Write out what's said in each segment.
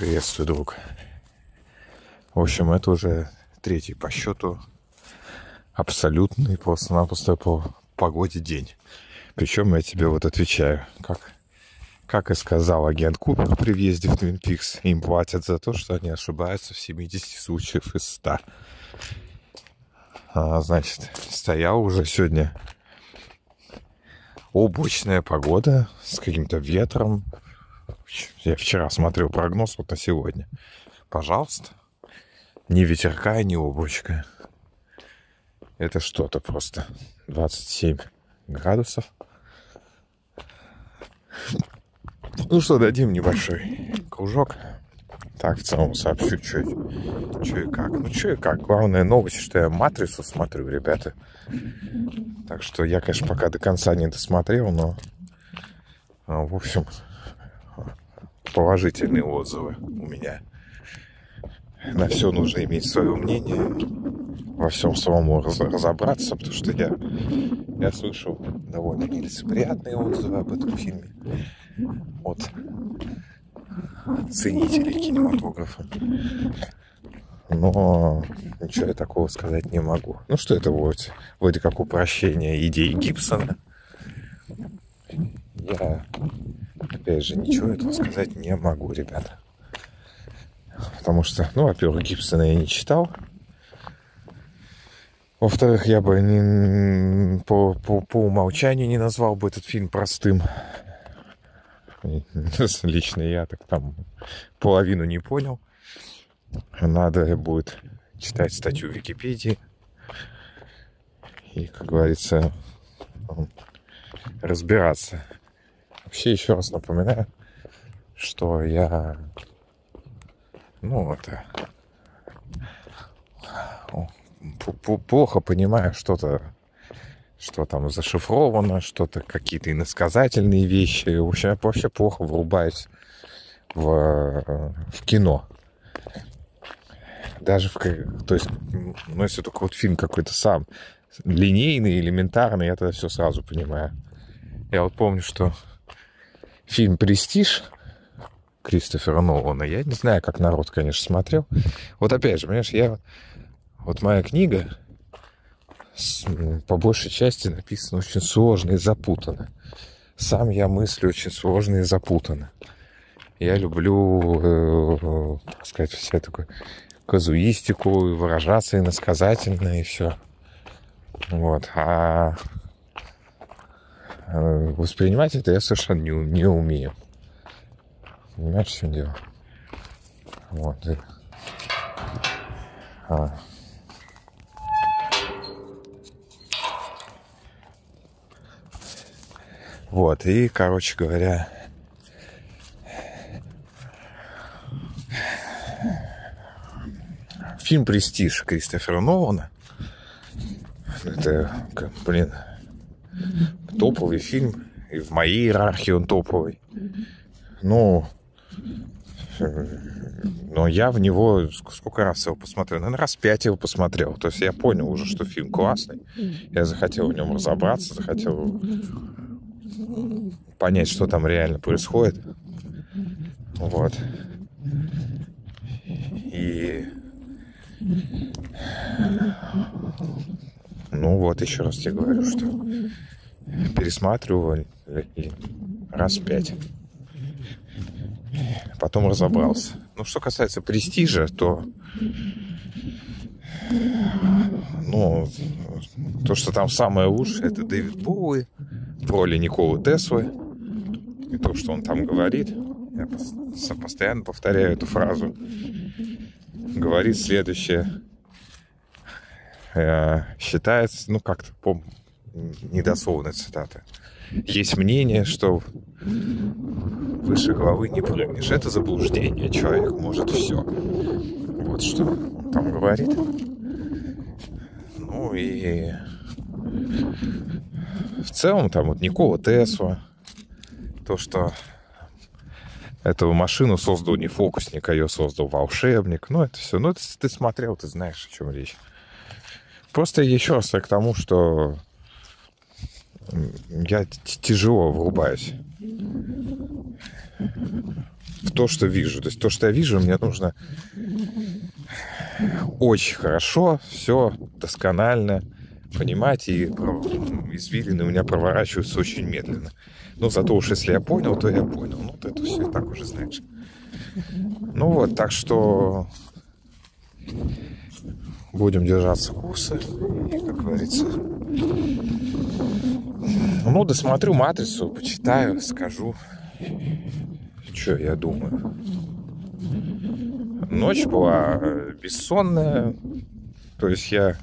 Приветствую, друг. В общем, это уже третий по счету абсолютный просто-напросто по погоде день. Причем я тебе вот отвечаю, как, как и сказал агент Купер при въезде в Твин Пикс, им платят за то, что они ошибаются в 70 случаев из 100. А, значит, стоял уже сегодня облачная погода с каким-то ветром, я вчера смотрел прогноз вот на сегодня. Пожалуйста. Ни ветерка, ни облачка. Это что-то просто. 27 градусов. Ну что, дадим небольшой кружок. Так, в целом сообщу, что и как. Ну, что и как. Главная новость, что я «Матрицу» смотрю, ребята. Так что я, конечно, пока до конца не досмотрел, но... А, в общем, положительные отзывы у меня. На все нужно иметь свое мнение, во всем самому разобраться, потому что я, я слышал довольно нелицеприятные отзывы об этом фильме от ценителей кинематографа. Но ничего я такого сказать не могу. Ну что это вроде, вроде как упрощение идеи Гибсона. Я Опять же, ничего этого сказать не могу, ребята. Потому что, ну, во-первых, Гибсона я не читал. Во-вторых, я бы не, по, по, по умолчанию не назвал бы этот фильм простым. Лично я так там половину не понял. Надо будет читать статью в Википедии. И, как говорится, разбираться Вообще, еще раз напоминаю, что я, ну, это, плохо понимаю что-то, что там зашифровано, что-то, какие-то иносказательные вещи. В общем, я вообще плохо врубаюсь в, в кино. Даже в... То есть, ну, если только вот фильм какой-то сам линейный, элементарный, я тогда все сразу понимаю. Я вот помню, что фильм «Престиж» Кристофера Нолана. Я не знаю, как народ, конечно, смотрел. Вот опять же, понимаешь, я... Вот моя книга с, по большей части написана очень сложно и запутанно. Сам я мыслю очень сложно и запутанно. Я люблю, э, так сказать, все такое казуистику, выражаться иносказательно и все. Вот. А воспринимать это я совершенно не, не умею. Понимаешь, в чем дело? Вот. И, а. Вот, и, короче говоря, фильм «Престиж» Кристофера Нолана. Это, блин, топовый фильм, и в моей иерархии он топовый. Ну, но я в него сколько раз его посмотрел? Наверное, раз пять его посмотрел. То есть я понял уже, что фильм классный. Я захотел в нем разобраться, захотел понять, что там реально происходит. Вот. И... Ну вот, еще раз тебе говорю, что пересматривал раз пять. Потом разобрался. Ну, что касается престижа, то ну, то, что там самое лучшее, это Дэвид Боуи в роли Николы Теслы. И то, что он там говорит, я постоянно повторяю эту фразу, говорит следующее. Э, считается, ну, как-то, недословная цитата. Есть мнение, что выше головы не прыгнешь. Это заблуждение. Человек может все. Вот что там говорит. Ну и в целом там вот Никола Тесла, то, что эту машину создал не фокусник, а ее создал волшебник. Ну, это все. Ну, ты, ты смотрел, ты знаешь, о чем речь. Просто еще раз к тому, что я тяжело врубаюсь в то, что вижу. То есть то, что я вижу, мне нужно очень хорошо, все досконально понимать, и извилины у меня проворачиваются очень медленно. Но зато уж если я понял, то я понял. Ну, вот это все так уже знаешь. Ну вот, так что будем держаться курса, как говорится, ну, досмотрю матрицу, почитаю, скажу, что я думаю. Ночь была э, бессонная, то есть я,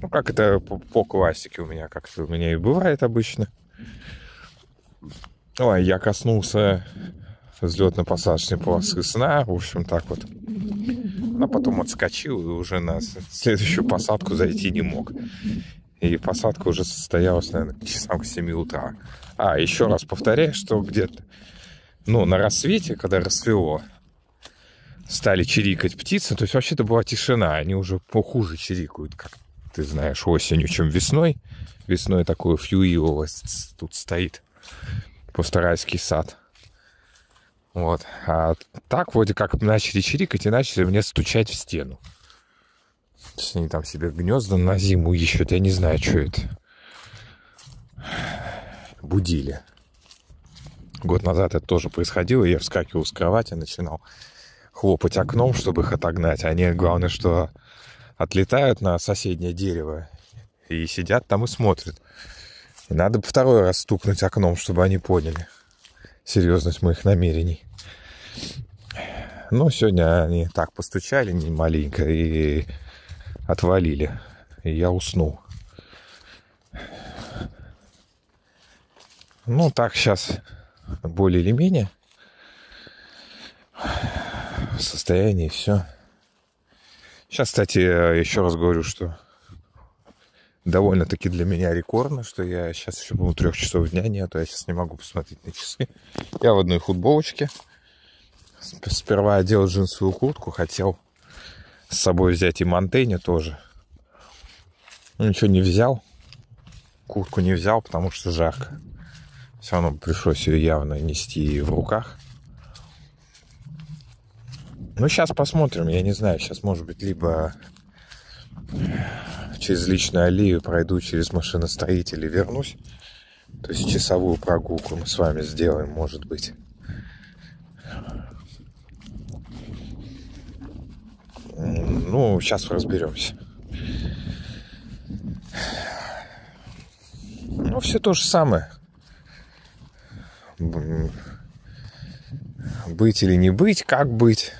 ну, как это по, по классике у меня, как у меня и бывает обычно. Ой, я коснулся взлетно-посадочной полосы сна, в общем, так вот. А потом отскочил и уже на следующую посадку зайти не мог. И посадка уже состоялась, наверное, часам к 7 утра. А, еще раз повторяю, что где-то, ну, на рассвете, когда рассвело, стали чирикать птицы. То есть вообще-то была тишина. Они уже похуже чирикают, как ты знаешь, осенью, чем весной. Весной такое фьюиово тут стоит. Пустарайский сад. Вот. А так вроде как начали чирикать и начали мне стучать в стену. Есть они там себе гнезда на зиму ищут. Я не знаю, что это. Будили. Год назад это тоже происходило. Я вскакивал с кровати, начинал хлопать окном, чтобы их отогнать. Они, главное, что отлетают на соседнее дерево и сидят там и смотрят. И надо второй раз стукнуть окном, чтобы они поняли серьезность моих намерений. Но сегодня они так постучали не маленько и отвалили. И я уснул. Ну, так сейчас более или менее в состоянии все. Сейчас, кстати, еще раз говорю, что довольно-таки для меня рекордно, что я сейчас еще, по трех часов дня нету, я сейчас не могу посмотреть на часы. Я в одной футболочке. Сперва одел джинсовую куртку, хотел с собой взять и Монтейне тоже. Ну, ничего не взял. Куртку не взял, потому что жарко. Все равно пришлось ее явно нести в руках. Ну, сейчас посмотрим. Я не знаю, сейчас, может быть, либо через личную аллею пройду через машиностроителей вернусь. То есть часовую прогулку мы с вами сделаем, может быть. Ну, сейчас разберемся. Ну, все то же самое. Быть или не быть, как быть.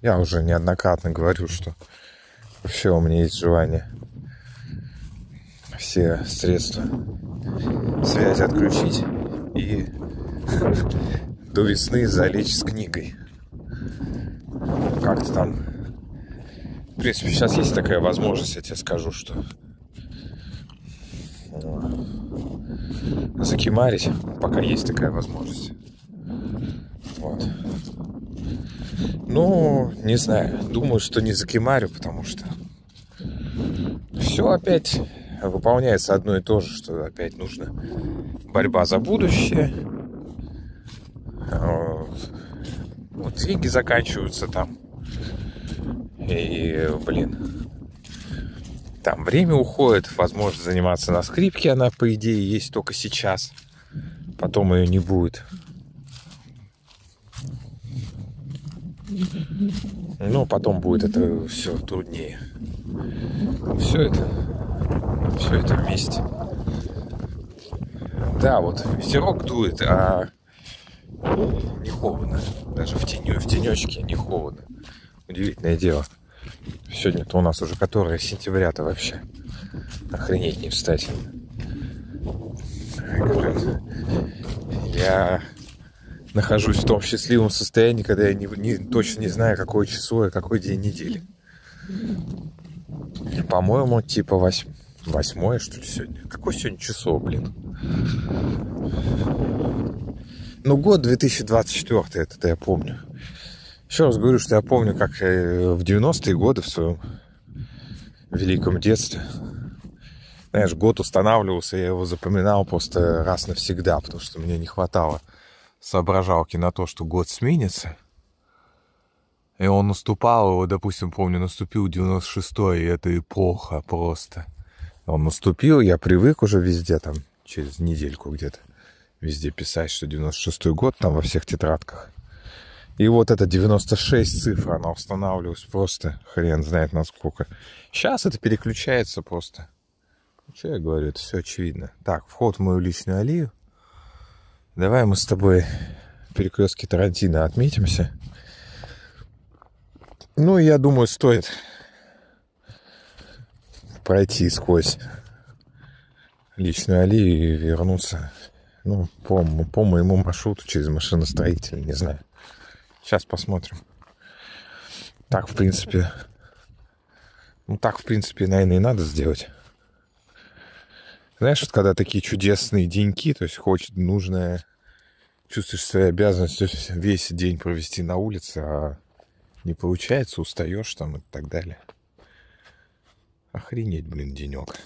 Я уже неоднократно говорю, что вообще у меня есть желание все средства связи отключить и до весны залечь с книгой. Как-то там в принципе, сейчас есть такая возможность, я тебе скажу, что закимарить, пока есть такая возможность. Вот. Ну, не знаю. Думаю, что не закимарю, потому что все опять выполняется одно и то же, что опять нужно борьба за будущее. Вот деньги заканчиваются там. И, блин, там время уходит, возможность заниматься на скрипке, она, по идее, есть только сейчас. Потом ее не будет. Но потом будет это все труднее. Все это, все это вместе. Да, вот ветерок дует, а не холодно. Даже в тенечке не холодно. Удивительное дело. Сегодня-то у нас уже которое сентября-то вообще. Охренеть не встать. Я нахожусь в том счастливом состоянии, когда я не, не, точно не знаю, какое число и какой день недели. По-моему, типа восьм... восьмое, что ли, сегодня. Какое сегодня число, блин? Ну, год 2024, это я помню. Еще раз говорю, что я помню, как э, в 90-е годы в своем великом детстве, знаешь, год устанавливался, я его запоминал просто раз навсегда, потому что мне не хватало соображалки на то, что год сменится. И он наступал, вот, допустим, помню, наступил 96-й, и это эпоха просто. Он наступил, я привык уже везде, там, через недельку где-то, везде писать, что 96-й год, там, во всех тетрадках. И вот эта 96 цифра, она устанавливалась просто хрен знает насколько. Сейчас это переключается просто. Что я говорю, это все очевидно. Так, вход в мою личную аллею. Давай мы с тобой перекрестке Тарантино отметимся. Ну, я думаю, стоит пройти сквозь личную аллею и вернуться ну, по, по моему маршруту через машиностроитель, не знаю. Сейчас посмотрим. Так, в принципе... Ну, так, в принципе, наверное, и надо сделать. Знаешь, вот когда такие чудесные деньки, то есть хочет, нужно, чувствуешь свои обязанности весь день провести на улице, а не получается, устаешь там и так далее. Охренеть, блин, денек.